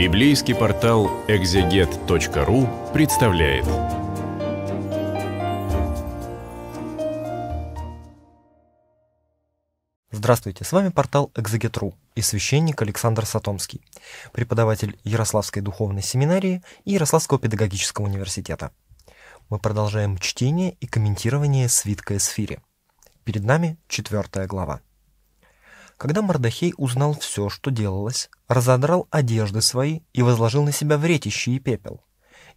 Библейский портал экзегет.ру представляет. Здравствуйте, с вами портал Экзегет.ру и священник Александр Сатомский, преподаватель Ярославской духовной семинарии и Ярославского педагогического университета. Мы продолжаем чтение и комментирование свитка Эсфири. Перед нами четвертая глава. Когда Мордахей узнал все, что делалось, разодрал одежды свои и возложил на себя вретище и пепел,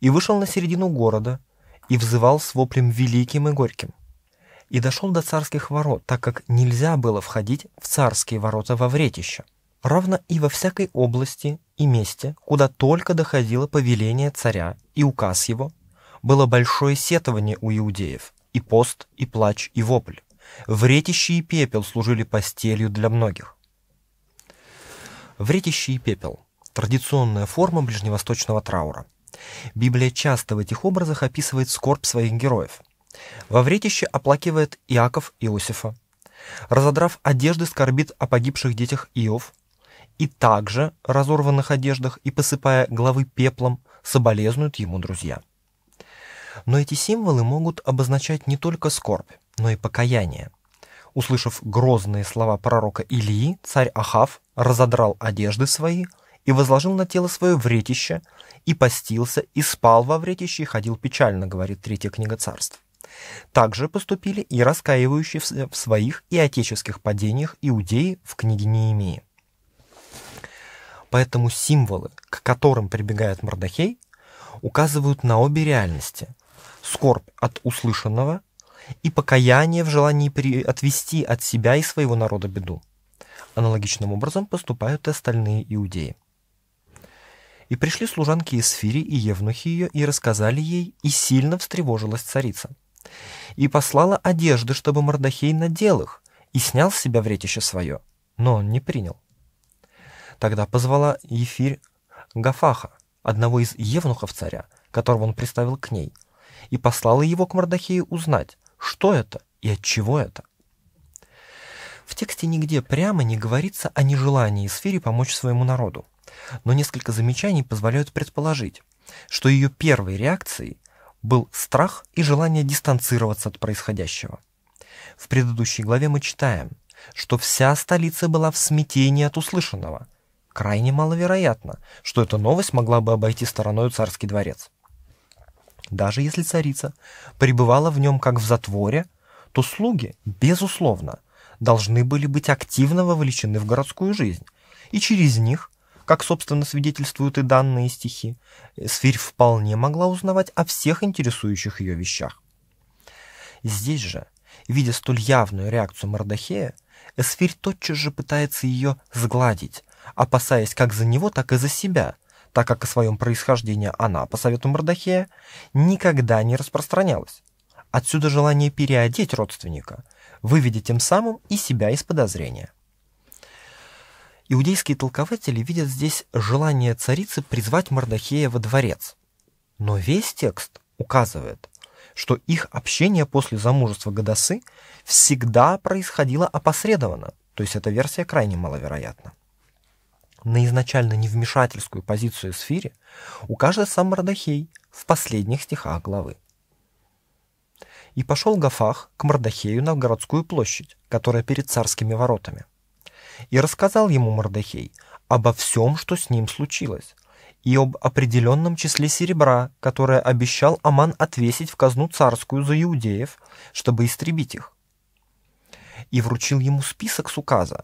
и вышел на середину города, и взывал с воплем великим и горьким. И дошел до царских ворот, так как нельзя было входить в царские ворота во вретище, равно и во всякой области и месте, куда только доходило повеление царя и указ его, было большое сетование у иудеев, и пост, и плач, и вопль. Вретище и пепел служили постелью для многих. Вретище и пепел – традиционная форма ближневосточного траура. Библия часто в этих образах описывает скорбь своих героев. Во вретище оплакивает Иаков Иосифа. Разодрав одежды, скорбит о погибших детях Иов. И также, разорванных одеждах и посыпая головы пеплом, соболезнуют ему друзья. Но эти символы могут обозначать не только скорбь но и покаяние. Услышав грозные слова пророка Илии, царь Ахав разодрал одежды свои и возложил на тело свое вретище, и постился, и спал во вретище, и ходил печально, говорит третья книга царств. Также поступили и раскаивающие в своих и отеческих падениях иудеи в книге Неемии. Поэтому символы, к которым прибегает Мордахей, указывают на обе реальности – скорбь от услышанного – и покаяние в желании при... отвести от себя и своего народа беду. Аналогичным образом поступают и остальные иудеи. И пришли служанки из Сфири и евнухи ее, и рассказали ей, и сильно встревожилась царица. И послала одежды, чтобы Мордахей надел их, и снял с себя вретище свое, но он не принял. Тогда позвала Ефирь Гафаха, одного из евнухов царя, которого он приставил к ней, и послала его к Мордахею узнать, что это и от чего это? В тексте нигде прямо не говорится о нежелании сфере помочь своему народу, но несколько замечаний позволяют предположить, что ее первой реакцией был страх и желание дистанцироваться от происходящего. В предыдущей главе мы читаем, что вся столица была в смятении от услышанного. Крайне маловероятно, что эта новость могла бы обойти стороной царский дворец. Даже если царица пребывала в нем как в затворе, то слуги, безусловно, должны были быть активно вовлечены в городскую жизнь, и через них, как, собственно, свидетельствуют и данные стихи, Сфирь вполне могла узнавать о всех интересующих ее вещах. Здесь же, видя столь явную реакцию Мордахея, Эсфирь тотчас же пытается ее сгладить, опасаясь как за него, так и за себя, так как о своем происхождении она, по совету Мордахея, никогда не распространялась. Отсюда желание переодеть родственника, выведя тем самым и себя из подозрения. Иудейские толкователи видят здесь желание царицы призвать Мордахея во дворец. Но весь текст указывает, что их общение после замужества Гадасы всегда происходило опосредованно, то есть эта версия крайне маловероятна на изначально невмешательскую позицию Сфире укажет сам Мордахей в последних стихах главы. «И пошел Гафах к Мордахею на городскую площадь, которая перед царскими воротами. И рассказал ему Мордахей обо всем, что с ним случилось, и об определенном числе серебра, которое обещал Аман отвесить в казну царскую за иудеев, чтобы истребить их. И вручил ему список с указа,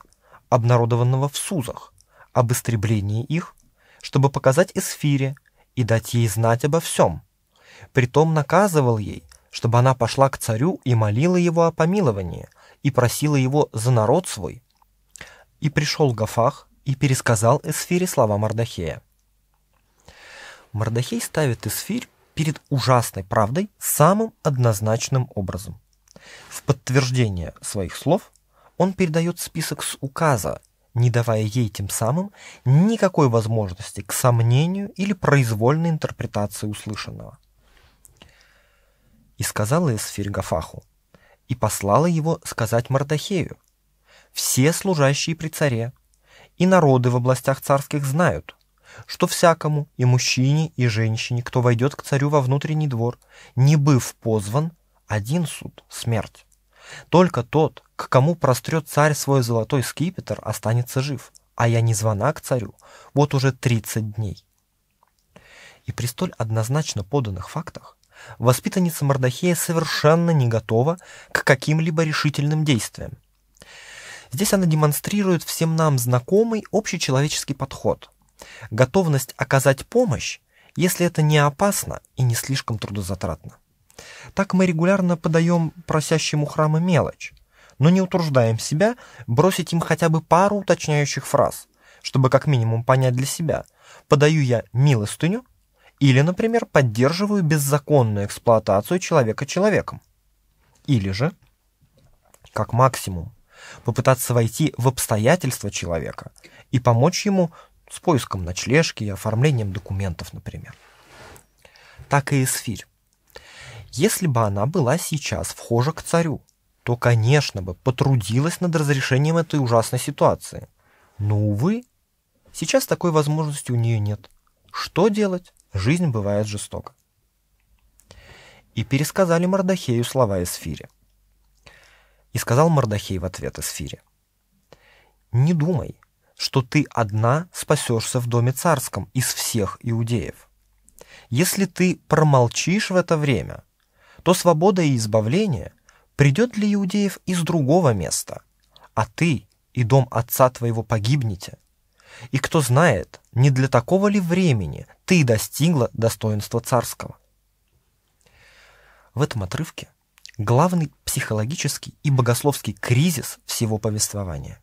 обнародованного в Сузах, об истреблении их, чтобы показать Эсфире и дать ей знать обо всем. Притом наказывал ей, чтобы она пошла к царю и молила его о помиловании, и просила его за народ свой. И пришел Гафах и пересказал Эсфире слова Мардахея. Мардахей ставит Эсфирь перед ужасной правдой самым однозначным образом. В подтверждение своих слов он передает список с указа, не давая ей тем самым никакой возможности к сомнению или произвольной интерпретации услышанного. И сказала Эсфирь Гафаху, и послала его сказать Мардахею, «Все служащие при царе и народы в областях царских знают, что всякому, и мужчине, и женщине, кто войдет к царю во внутренний двор, не быв позван, один суд — смерть. Только тот, к кому прострет царь свой золотой скипетр, останется жив, а я не звона к царю, вот уже тридцать дней. И при столь однозначно поданных фактах воспитанница Мордахея совершенно не готова к каким-либо решительным действиям. Здесь она демонстрирует всем нам знакомый общечеловеческий подход. Готовность оказать помощь, если это не опасно и не слишком трудозатратно. Так мы регулярно подаем просящему храма мелочь, но не утруждаем себя бросить им хотя бы пару уточняющих фраз, чтобы как минимум понять для себя, подаю я милостыню или, например, поддерживаю беззаконную эксплуатацию человека человеком. Или же, как максимум, попытаться войти в обстоятельства человека и помочь ему с поиском ночлежки и оформлением документов, например. Так и Эсфирь. Если бы она была сейчас вхожа к царю, то, конечно бы, потрудилась над разрешением этой ужасной ситуации. Но, увы, сейчас такой возможности у нее нет. Что делать? Жизнь бывает жестока. И пересказали Мордахею слова Эсфире. И сказал Мордахей в ответ Эсфире, «Не думай, что ты одна спасешься в доме царском из всех иудеев. Если ты промолчишь в это время, то свобода и избавление придет для иудеев из другого места, а ты и дом отца твоего погибнете. И кто знает, не для такого ли времени ты достигла достоинства царского. В этом отрывке главный психологический и богословский кризис всего повествования.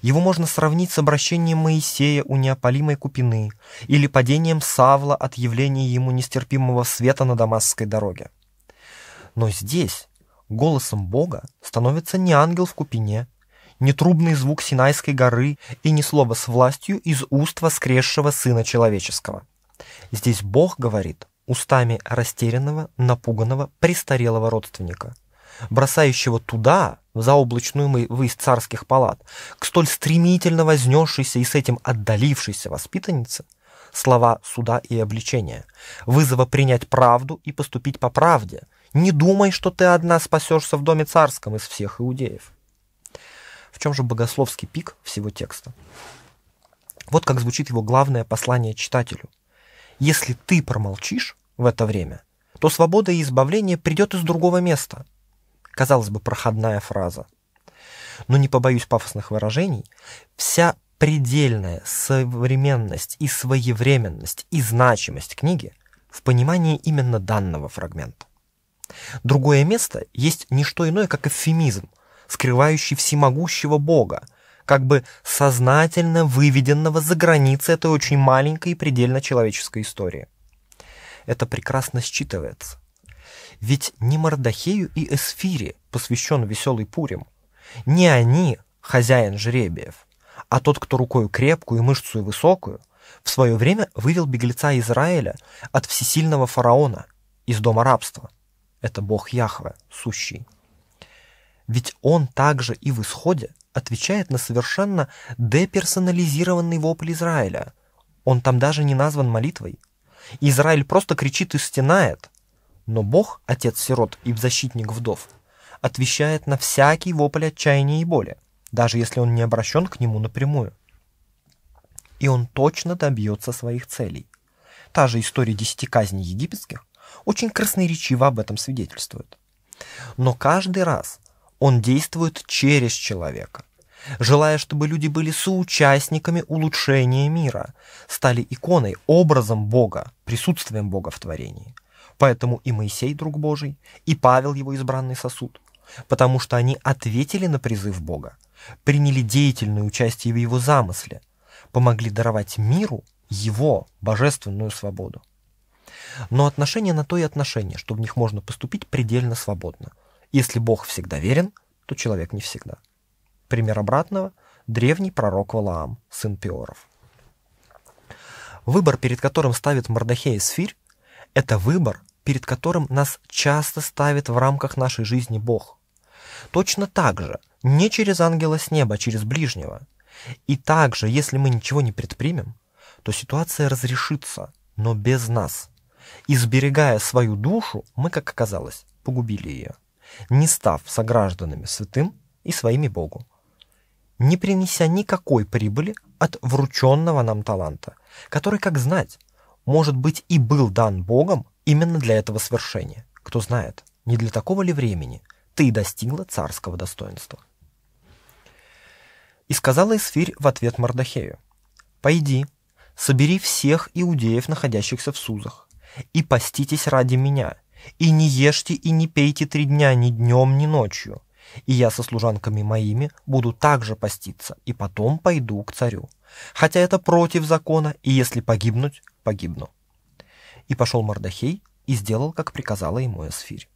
Его можно сравнить с обращением Моисея у неопалимой купины или падением Савла от явления ему нестерпимого света на Дамасской дороге. Но здесь голосом Бога становится не ангел в купине, не трубный звук Синайской горы и не слово с властью из уст воскресшего Сына Человеческого. Здесь Бог говорит устами растерянного, напуганного, престарелого родственника, бросающего туда, в заоблачную высь царских палат, к столь стремительно вознесшейся и с этим отдалившейся воспитаннице, слова суда и обличения, вызова принять правду и поступить по правде. Не думай, что ты одна спасешься в доме царском из всех иудеев. В чем же богословский пик всего текста? Вот как звучит его главное послание читателю. Если ты промолчишь в это время, то свобода и избавление придет из другого места. Казалось бы, проходная фраза. Но не побоюсь пафосных выражений, вся предельная современность и своевременность и значимость книги в понимании именно данного фрагмента. Другое место есть не что иное, как эвфемизм, скрывающий всемогущего Бога, как бы сознательно выведенного за границы этой очень маленькой и предельно человеческой истории. Это прекрасно считывается. Ведь не Мордахею и Эсфире посвящен веселый Пурим. Не они хозяин жребиев, а тот, кто рукою крепкую и мышцу высокую, в свое время вывел беглеца Израиля от всесильного фараона из дома рабства. Это Бог Яхве, сущий. Ведь он также и в исходе отвечает на совершенно деперсонализированный вопль Израиля. Он там даже не назван молитвой. Израиль просто кричит и стенает. Но Бог, отец сирот и защитник вдов, отвечает на всякий вопль отчаяния и боли, даже если он не обращен к нему напрямую. И он точно добьется своих целей. Та же история десяти казней египетских очень красноречиво об этом свидетельствует. Но каждый раз он действует через человека, желая, чтобы люди были соучастниками улучшения мира, стали иконой, образом Бога, присутствием Бога в творении. Поэтому и Моисей, друг Божий, и Павел, его избранный сосуд, потому что они ответили на призыв Бога, приняли деятельное участие в его замысле, помогли даровать миру его божественную свободу. Но отношения на то и отношения, что в них можно поступить предельно свободно – если Бог всегда верен, то человек не всегда. Пример обратного – древний пророк Валаам, сын Пиоров. Выбор, перед которым ставит Мордахей Сфирь, это выбор, перед которым нас часто ставит в рамках нашей жизни Бог. Точно так же, не через ангела с неба, а через ближнего. И также, если мы ничего не предпримем, то ситуация разрешится, но без нас. И свою душу, мы, как оказалось, погубили ее, не став согражданами святым и своими Богу, не принеся никакой прибыли от врученного нам таланта, который, как знать, может быть и был дан Богом именно для этого свершения. Кто знает, не для такого ли времени ты достигла царского достоинства. И сказала Исфирь в ответ Мардахею, «Пойди, собери всех иудеев, находящихся в Сузах, и поститесь ради меня, и не ешьте и не пейте три дня ни днем, ни ночью, и я со служанками моими буду также поститься, и потом пойду к царю. Хотя это против закона, и если погибнуть, погибну». И пошел Мардахей и сделал, как приказала ему Эсфирь.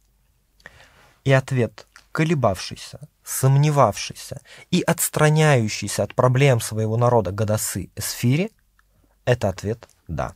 И ответ, колебавшийся, сомневавшийся и отстраняющийся от проблем своего народа Гадасы Эсфири, это ответ «да».